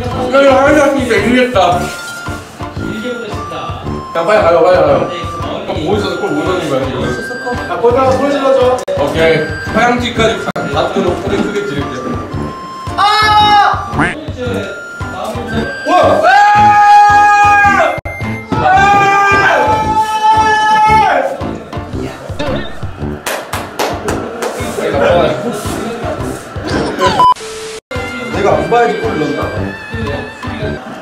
분명히 하이라이트니까 이기겠다. 길게 보냈습니다. 야, 빨리 가요, 빨리 가요. 네, 그뭐 있어서 골못 넣는 거야, 지금. 아, 거기다가 소리 질러줘. 오케이. 화양지까지 다 뜨고 소리 크게 다음 문제. 와! 내가 안 봐야지 골을 넣는다.